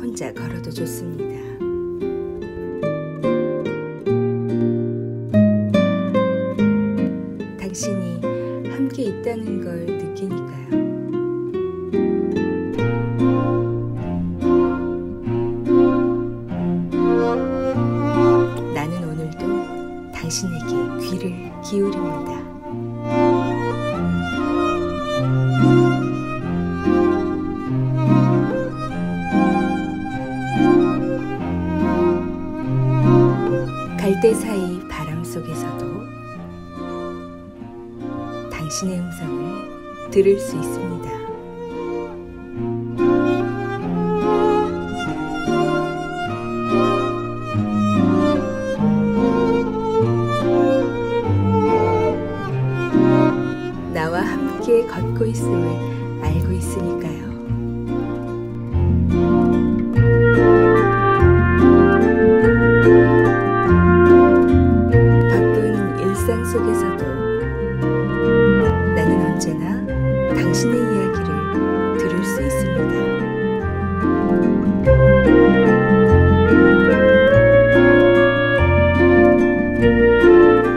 혼자 걸어도 좋습니다. 당신이 함께 있다는 걸 느끼니까요. 나는 오늘도 당신에게 귀를 기울입니다. 갈대 사이 바람 속에서도 당신의 음성을 들을 수 있습니다. 나와 함께 걷고 있음을 알고 있으니까요. 속에서도 나는 언제나 당신의 이야기를 들을 수 있습니다.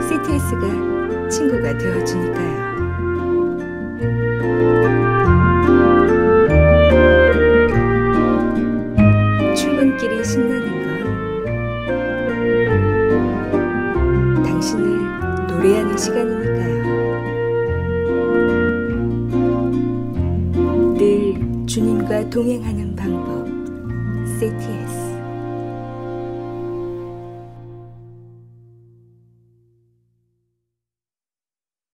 CTS가 친구가 되어주니까요. 신나는 건 당신을 노래하는 시간이니까요. 늘 주님과 동행하는 방법, CTS.